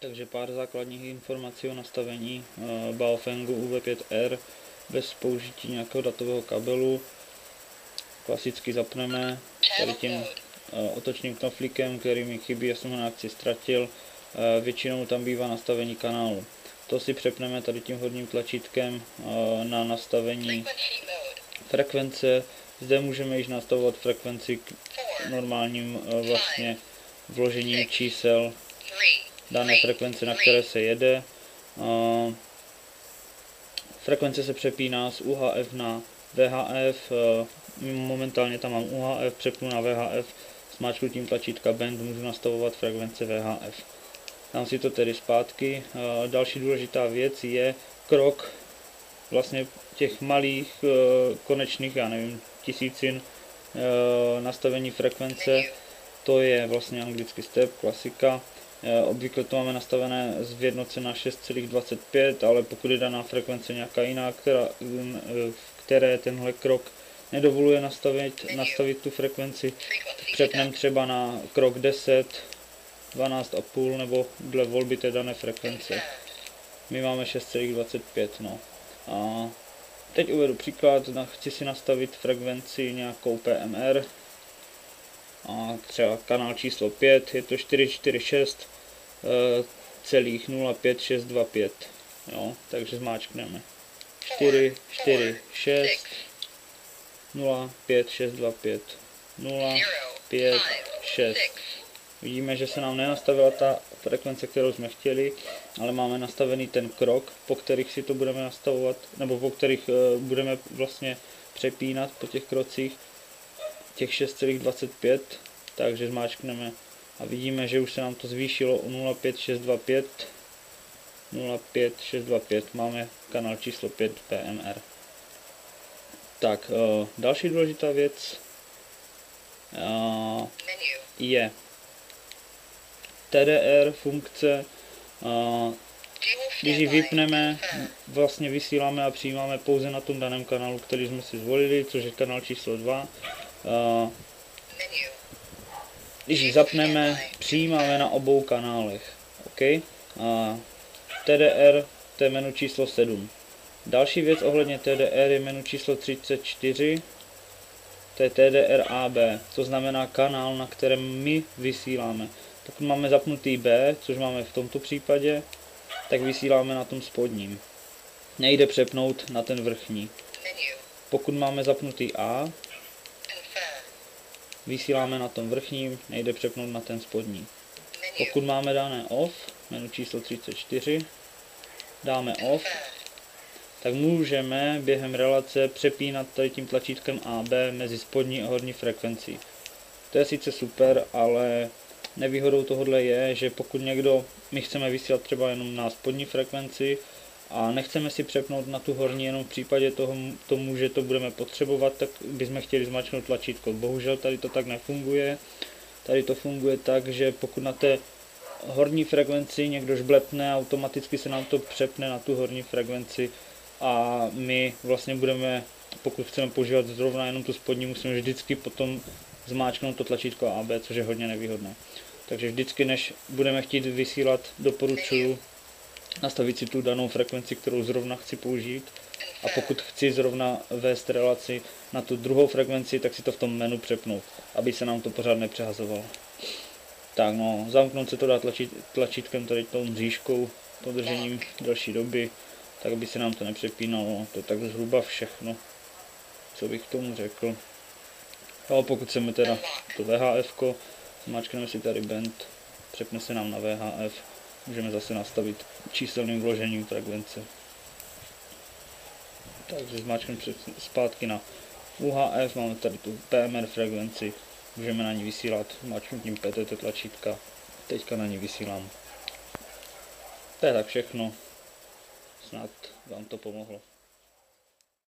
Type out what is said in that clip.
Takže pár základních informací o nastavení uh, Baofengu UV5R bez použití nějakého datového kabelu. Klasicky zapneme tady tím uh, otočným knoflíkem, který mi chybí, já jsem ho na akci ztratil. Uh, většinou tam bývá nastavení kanálu. To si přepneme tady tím hodním tlačítkem na nastavení frekvence. Zde můžeme již nastavovat frekvenci k normálním vlastně vložením čísel dané frekvence, na které se jede. Frekvence se přepíná z UHF na VHF, momentálně tam mám UHF, přepnu na VHF, smáčknutím tlačítka band můžu nastavovat frekvence VHF. Dám si to tedy zpátky. Další důležitá věc je krok vlastně těch malých konečných, já nevím, tisícin nastavení frekvence. To je vlastně anglický step, klasika. Eh, obvykle to máme nastavené z jednotce na 6,25, ale pokud je daná frekvence nějaká jiná, která, mm, eh, které tenhle krok nedovoluje nastavit, nastavit tu frekvenci, přepneme třeba na krok 10, 12,5 nebo dle volby té dané frekvence. My máme 6,25. No. A teď uvedu příklad, chci si nastavit frekvenci nějakou PMR, a třeba kanál číslo 5, je to 446 eh, celých 05625, jo, takže zmáčkneme. 4, 4, 6, 0, 5, 6, 2, 5, 0, 5, 6. Vidíme, že se nám nenastavila ta frekvence, kterou jsme chtěli, ale máme nastavený ten krok, po kterých si to budeme nastavovat, nebo po kterých uh, budeme vlastně přepínat po těch krocích těch 6,25, takže zmáčkneme a vidíme, že už se nám to zvýšilo o 05625 05625 máme kanál číslo 5 PMR. Tak, uh, další důležitá věc uh, je TDR funkce. Uh, když ji vypneme, vlastně vysíláme a přijímáme pouze na tom daném kanálu, který jsme si zvolili, což je kanál číslo 2. Uh, když zapneme, přijímáme na obou kanálech. OK? A TDR, to je menu číslo 7. Další věc ohledně TDR je menu číslo 34, to je TDR AB, to znamená kanál, na kterém my vysíláme. Pokud máme zapnutý B, což máme v tomto případě, tak vysíláme na tom spodním. Nejde přepnout na ten vrchní. Pokud máme zapnutý A, vysíláme na tom vrchním, nejde přepnout na ten spodní. Pokud máme dané off, menu číslo 34, dáme off, tak můžeme během relace přepínat tady tím tlačítkem AB mezi spodní a horní frekvencí. To je sice super, ale nevýhodou tohohle je, že pokud někdo, my chceme vysílat třeba jenom na spodní frekvenci a nechceme si přepnout na tu horní jenom v případě toho, tomu, že to budeme potřebovat, tak bychom chtěli zmačknout tlačítko. Bohužel tady to tak nefunguje. Tady to funguje tak, že pokud na té horní frekvenci někdo žblepne, automaticky se nám to přepne na tu horní frekvenci a my vlastně budeme, pokud chceme používat zrovna jenom tu spodní, musíme vždycky potom zmáčknout to tlačítko AB, což je hodně nevýhodné. Takže vždycky, než budeme chtít vysílat, doporučuji nastavit si tu danou frekvenci, kterou zrovna chci použít. A pokud chci zrovna vést relaci na tu druhou frekvenci, tak si to v tom menu přepnout, aby se nám to pořád nepřehazovalo. Tak no, zamknout se to dá tlačit, tlačítkem tady tou mřížkou, podržením delší doby, tak aby se nám to nepřepínalo. To je tak zhruba všechno, co bych k tomu řekl. No, pokud chceme teda to VHF, zmáčkneme si tady band, přepne se nám na VHF, můžeme zase nastavit číselným vložením frekvence. Takže zmáčkneme zpátky na UHF, máme tady tu PMR frekvenci, můžeme na ní vysílat zmáčknutím PTT tlačítka, teďka na ní vysílám. To je tak všechno, snad vám to pomohlo.